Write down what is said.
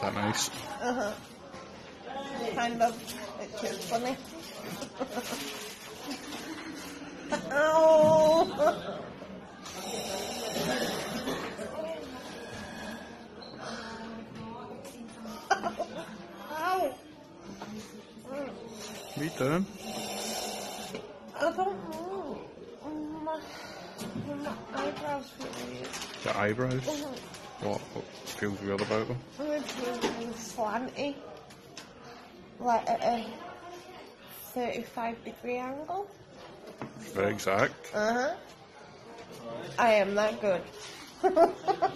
that nice? Uh-huh. Kind of. It's just funny. Ow! Ow! What are you doing? I don't know. My, eyebrows feel weird. Your eyebrows? Mhm. What, what feels weird about them? They feel really slanty. Like at a 35 degree angle. Very exact. Uh huh. I am that good.